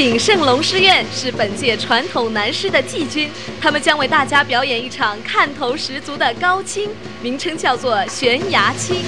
鼎盛龙狮院是本届传统男狮的季军，他们将为大家表演一场看头十足的高清，名称叫做悬崖清。